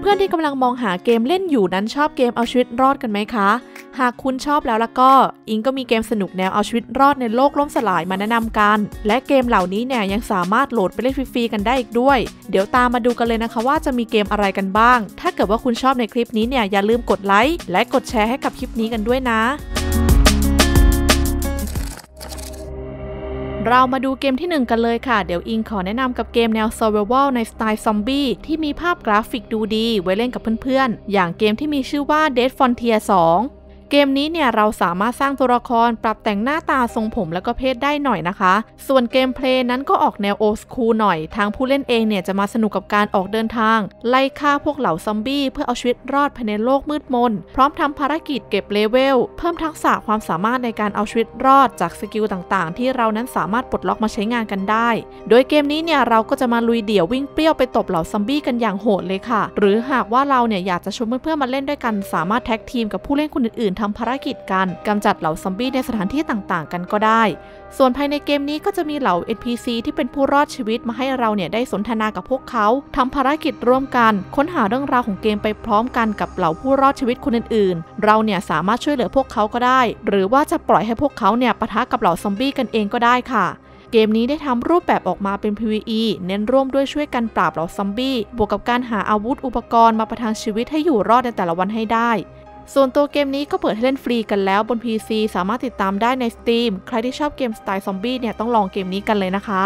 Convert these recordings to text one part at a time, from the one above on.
เพื่อนๆที่กำลังมองหาเกมเล่นอยู่นั้นชอบเกมเอาชีวิตรอดกันไหมคะ หากคุณชอบแล้วล่ะก็ อิงก็มีเกมสนุกแนวเอาชีวิตรอดในโลกล่มสลายมาแนะนำกัน และเกมเหล่านี้เนี่ยยังสามารถโหลดไปเล่นฟรีๆกันได้อีกด้วย เดี๋ยวตามมาดูกันเลยนะคะว่าจะมีเกมอะไรกันบ้าง ถ้าเกิดว่าคุณชอบในคลิปนี้เนี่ยอย่าลืมกดไลค์และกดแชร์ให้กับคลิปนี้กันด้วยนะ เรามาดูเกมที่ 1 กันเลยค่ะ เดี๋ยวอิงขอแนะนำกับเกมแนว Survival ในสไตล์ซอมบี้ที่มีภาพกราฟิกดูดี ไว้เล่นกับเพื่อนๆ อย่างเกมที่มีชื่อว่า Dead Frontier 2 เกมนี้เนี่ยเราสามารถสร้างตัวละครปรับแต่งหน้าตาทรงผมแล้วก็เพศได้หน่อยนะคะ ส่วน gameplay นั้นก็ออกแนว old school หน่อย ทางผู้เล่นเองเนี่ยจะมาสนุกกับการออกเดินทาง ไล่ฆ่าพวกเหล่าซอมบี้เพื่อเอาชีวิตรอดภายในโลกมืดมน พร้อมทำภารกิจเก็บเลเวล เพิ่มทักษะความสามารถในการเอาชีวิตรอดจาก skill ต่างๆ ที่เรานั้นสามารถปลดล็อกมาใช้งานกันได้ โดยเกมนี้เนี่ยเราก็จะมาลุยเดี่ยววิ่งเปรี้ยวไปตบเหล่าซอมบี้กันอย่างโหดเลยค่ะ หรือหากว่าเราเนี่ยอยากจะชวนเพื่อนๆมาเล่นด้วยกันสามารถ tag team กับผู้เล่นคนอื่นๆทำภารกิจกันการกำจัดเหล่าซอมบี้ในสถานที่ต่างๆ กันก็ได้ ส่วนภายในเกมนี้ก็จะมีเหล่า NPC ที่เป็นผู้รอดชีวิตมาให้เราเนี่ยได้สนทนากับพวกเขาทำภารกิจร่วมกัน ค้นหาเรื่องราวของเกมไปพร้อมกันกับเหล่าผู้รอดชีวิตคนอื่นๆ เราเนี่ยสามารถช่วยเหลือพวกเขาก็ได้ หรือว่าจะปล่อยให้พวกเขาเนี่ยปะทะกับเหล่าซอมบี้กันเองก็ได้ค่ะเกมนี้ได้ทำรูปแบบออกมาเป็น PVE เน้นร่วมด้วยช่วยกันปราบเหล่าซอมบี้ บวกกับการหาอาวุธอุปกรณ์มาประทังชีวิตให้อยู่รอดในแต่ละวันให้ได้ ส่วนตัวเกมนี้ก็เปิดให้เล่นฟรีกันแล้วบน PC สามารถติดตามได้ใน Steam ใครที่ชอบเกมสไตล์ซอมบี้เนี่ยต้องลองเกมนี้กันเลยนะคะ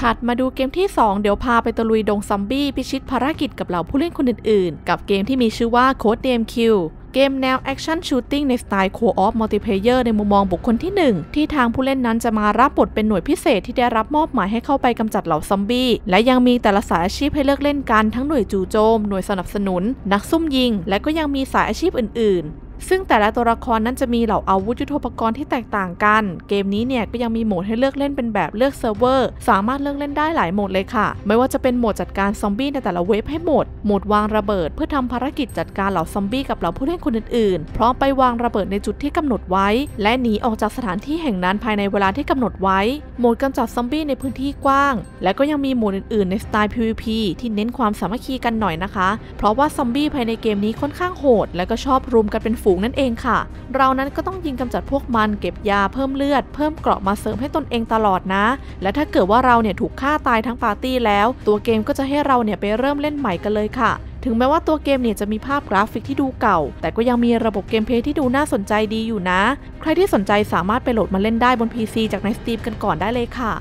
ถัดมาดูเกมที่ 2 เดี๋ยวพาไปตะลุยดงซอมบี้พิชิตภารกิจกับเหล่าผู้เล่นคนอื่นๆ กับเกมที่มีชื่อว่า Codename CURE เกมแนว action shooting ในสไตล์ co-op multiplayer ในมุมมองบุคคลที่ 1 ที่ทางผู้เล่นนั้นจะมารับบทเป็นหน่วยพิเศษที่ได้รับมอบหมายให้เข้าไปกำจัดเหล่าซอมบี้ และยังมีแต่ละสายอาชีพให้เลือกเล่นกันทั้งหน่วยจู่โจม หน่วยสนับสนุน นักซุ่มยิง และก็ยังมีสายอาชีพอื่น ๆ ซึ่งแต่ละตัวละครนั้นจะมีเหล่าอาวุธยุทโธปกรณ์ที่แตกต่างกัน เกมนี้เนี่ยก็ยังมีโหมดให้เลือกเล่นเป็นแบบเลือกเซิร์ฟเวอร์สามารถเลือกเล่นได้หลายโหมดเลยค่ะ ไม่ว่าจะเป็นโหมดจัดการซอมบี้ในแต่ละ wave ให้หมด โหมดวางระเบิด เพื่อทำภารกิจจัดการเหล่าซอมบี้กับเหล่าผู้เล่นคนอื่นๆ พร้อมไปวางระเบิดในจุดที่กำหนดไว้ และหนีออกจากสถานที่แห่งนั้นภายในเวลาที่กำหนดไว้ โหมดกำจัดซอมบี้ในพื้นที่กว้าง และก็ยังมีโหมดอื่นๆ ในสไตล์ PVP ที่เน้นความสามัคคีกันหน่อยนะคะ เพราะว่าซอมบี้ภายในเกมนี้ค่อนข้างโหด และก็ชอบรุมกันเป็นฝูงนั่นเองค่ะ เรานั้นก็ต้องยิงกำจัดพวกมันเก็บยาเพิ่มเลือด เพิ่มเกราะมาเสริมให้ตนเองตลอดนะ และถ้าเกิดว่าเราเนี่ยถูกฆ่าตายทั้งปาร์ตี้แล้ว ตัวเกมก็จะให้เราเนี่ยไปเริ่มเล่นใหม่กันเลยค่ะถึงแม้ว่าตัวเกมเนี่ยจะมีภาพกราฟิกที่ดูเก่า แต่ก็ยังมีระบบ gameplay ที่ดูน่าสนใจดีอยู่นะ ใครที่สนใจสามารถไปโหลดมาเล่นได้บน PC จากใน Steam กันก่อนได้เลยค่ะ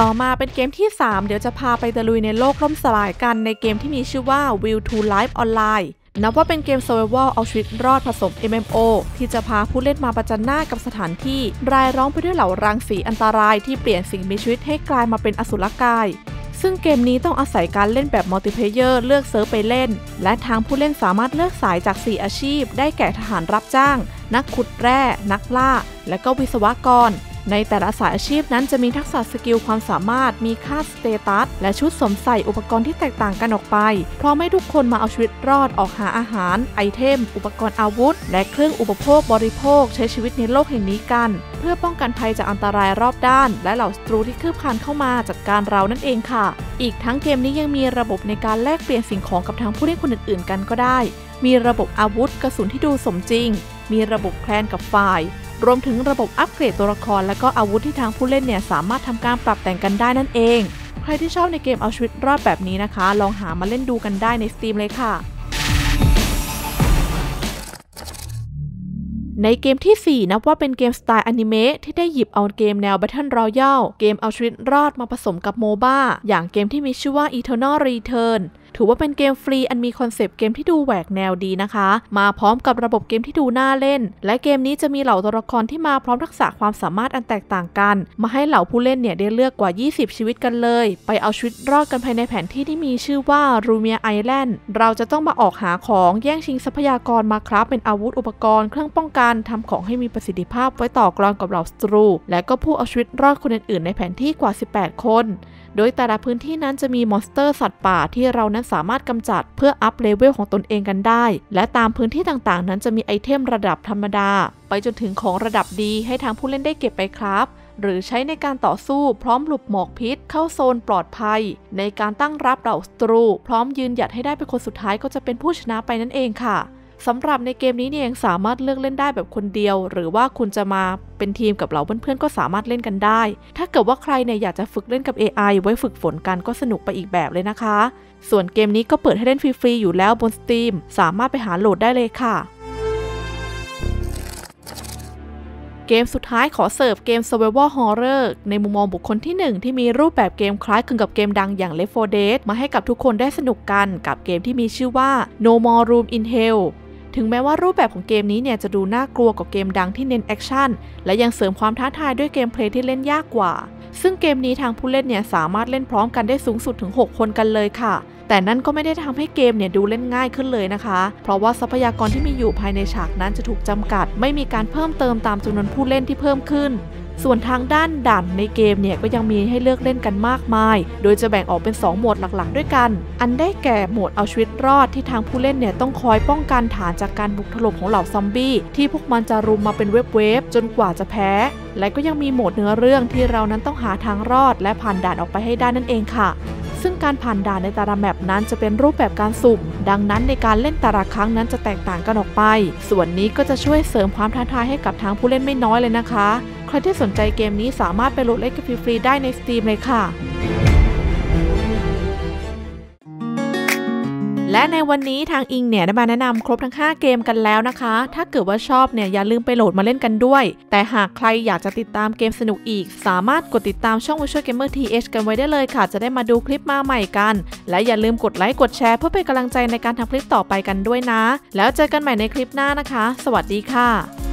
ต่อมาเป็นเกมที่ 3 เดี๋ยวจะพาไปตะลุยในโลกล่มสลายกันในเกมที่มีชื่อว่า Will To Live Online นับว่าเป็นเกม Survival เอาชีวิตรอดผสม MMO ที่จะพาผู้เล่นมาประจันหน้ากับสถานที่ รายล้อมไปด้วยเหล่ารังสีอันตรายที่เปลี่ยนสิ่งมีชีวิตให้กลายมาเป็นอสุรกาย ซึ่งเกมนี้ต้องอาศัยการเล่นแบบ multiplayer เลือกเซิร์ฟไปเล่น และทางผู้เล่นสามารถเลือกสายจาก 4 อาชีพ ได้แก่ทหารรับจ้าง นักขุดแร่ นักล่า และก็วิศวกร ในแต่ละสายอาชีพนั้นจะมีทักษะ skill ความสามารถ มีค่า status และชุดสวมใส่อุปกรณ์ที่แตกต่างกันออกไปเพราะไม่ทุกคนมาเอาชีวิตรอดออกหาอาหาร ไอเทม อุปกรณ์อาวุธ และเครื่องอุปโภคบริโภค ใช้ชีวิตในโลกแห่งนี้กัน เพื่อป้องกันภัยจากอันตรายรอบด้าน และเหล่าศัตรูที่คืบคลานเข้ามาจัดการเรานั่นเองค่ะ อีกทั้งเกมนี้ยังมีระบบในการแลกเปลี่ยนสิ่งของกับทางผู้เล่นคนอื่นๆ กันก็ได้ มีระบบอาวุธกระสุนที่ดูสมจริง มีระบบแคลนกับฝ่าย รวมถึงระบบอัปเกรดตัวละคร และก็อาวุธที่ทางผู้เล่นเนี่ยสามารถทำการปรับแต่งกันได้นั่นเอง ใครที่ชอบในเกมเอาชีวิตรอดแบบนี้นะคะ ลองหามาเล่นดูกันได้ใน Steam เลยค่ะในเกมที่ 4 นับว่าเป็นเกมสไตล์อนิเมะที่ได้หยิบเอาเกมแนว Battle Royale เกมเอาชีวิตรอดมาผสมกับ MOBA อย่างเกมที่มีชื่อว่า Eternal Return ถือว่าเป็นเกมฟรีอันมีคอนเซปต์เกมที่ดูแหวกแนวดีนะคะ มาพร้อมกับระบบเกมที่ดูน่าเล่น และเกมนี้จะมีเหล่าตัวละครที่มาพร้อมทักษะความสามารถอันแตกต่างกัน มาให้เหล่าผู้เล่นเนี่ยได้เลือกกว่า 20 ชีวิตกันเลย ไปเอาชีวิตรอดกันภายในแผนที่ที่มีชื่อว่า Lumia Island เราจะต้องมาออกหาของแย่งชิงทรัพยากรมา craft เป็นอาวุธอุปกรณ์เครื่องป้องกันทำของให้มีประสิทธิภาพไว้ต่อกรอนกับเหล่าศัตรู และก็ผู้เอาชีวิตรอดคนอื่นๆในแผนที่กว่า 18 คน โดยแต่ละพื้นที่นั้นจะมี monster สัตว์ป่าที่เรานั้นสามารถกำจัดเพื่ออัพเลเวลของตนเองกันได้ และตามพื้นที่ต่างๆ นั้นจะมีไอเทมระดับธรรมดา ไปจนถึงของระดับดีให้ทางผู้เล่นได้เก็บไปครับหรือใช้ในการต่อสู้พร้อมหลบหมอกพิษ เข้าโซนปลอดภัย ในการตั้งรับเหล่าศัตรู พร้อมยืนหยัดให้ได้เป็นคนสุดท้ายก็จะเป็นผู้ชนะไปนั่นเองค่ะ สำหรับในเกมนี้เนี่ยยังสามารถเลือกเล่นได้แบบคนเดียว หรือว่าคุณจะมาเป็นทีมกับเหล่าเพื่อนๆก็สามารถเล่นกันได้ ถ้าเกิดว่าใครเนี่ยอยากจะฝึกเล่นกับ AI ไว้ฝึกฝนกันก็สนุกไปอีกแบบเลยนะคะ ส่วนเกมนี้ก็เปิดให้เล่นฟรีๆอยู่แล้วบน Steam สามารถไปหาโหลดได้เลยค่ะเกมสุดท้ายขอเสิร์ฟเกม Survival Horror ในมุมมองบุคคลที่ 1 ที่มีรูปแบบเกมคล้ายคลึงกับเกมดังอย่าง Left 4 Dead มาให้กับทุกคนได้สนุกกันกับเกมที่มีชื่อว่า No More Room in Hell ถึงแม้ว่ารูปแบบของเกมนี้เนี่ยจะดูน่ากลัวกว่าเกมดังที่เน้น action และยังเสริมความท้าทายด้วยเกมเพลย์ที่เล่นยากกว่า ซึ่งเกมนี้ทางผู้เล่นเนี่ยสามารถเล่นพร้อมกันได้สูงสุดถึง 6 คนกันเลยค่ะ แต่นั่นก็ไม่ได้ทำให้เกมเนี่ยดูเล่นง่ายขึ้นเลยนะคะ เพราะว่าทรัพยากรที่มีอยู่ภายในฉากนั้นจะถูกจำกัด ไม่มีการเพิ่มเติมตามจำนวนผู้เล่นที่เพิ่มขึ้นส่วนทางด้านด่านในเกมเนี่ยก็ยังมีให้เลือกเล่นกันมากมาย โดยจะแบ่งออกเป็น 2 โหมดหลักๆ ด้วยกัน อันได้แก่โหมดเอาชีวิตรอดที่ทางผู้เล่นเนี่ยต้องคอยป้องกันฐานจากการบุกถล่มของเหล่าซอมบี้ที่พวกมันจะรุมมาเป็นเวฟๆจนกว่าจะแพ้ และก็ยังมีโหมดเนื้อเรื่องที่เรานั้นต้องหาทางรอด และผ่านด่านออกไปให้ได้นั่นเองค่ะ ซึ่งการผ่านด่านในแต่ละแมปนั้นจะเป็นรูปแบบการสุ่ม ดังนั้นในการเล่นแต่ละครั้งนั้นจะแตกต่างกันออกไป ส่วนนี้ก็จะช่วยเสริมความท้าทายให้กับทางผู้เล่นไม่น้อยเลยนะคะ ใครที่สนใจเกมนี้สามารถไปโหลดเล่นกันฟรีๆได้ใน Steam เลยค่ะ และในวันนี้ทางอิงเนี่ยได้มาแนะนำครบทั้ง 5 เกมกันแล้วนะคะ ถ้าเกิดว่าชอบเนี่ยอย่าลืมไปโหลดมาเล่นกันด้วย แต่หากใครอยากจะติดตามเกมสนุกอีก สามารถกดติดตามช่อง Visual Gamer TH กันไว้ได้เลยค่ะ จะได้มาดูคลิปมาใหม่กัน และอย่าลืมกดไลค์กดแชร์เพื่อเป็นกำลังใจในการทำคลิปต่อไปกันด้วยนะ แล้วเจอกันใหม่ในคลิปหน้านะคะ สวัสดีค่ะ